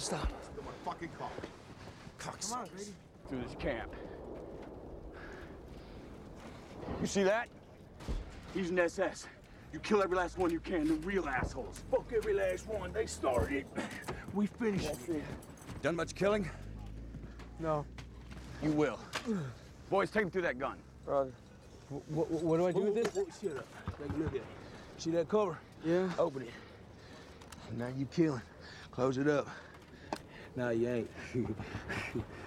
Just stop. Get my fucking car. Come on, Grady. through this camp. You see that? He's an SS. You kill every last one you can, the real assholes. Fuck every last one. They started. We finished it. Done much killing? No, You will. Boys, take him through that gun. brother. What, what do I do with this? Oh, oh, shut up. Take a look at it. See that cover? Yeah. Open it. Now you killing. Close it up. No, you ain't.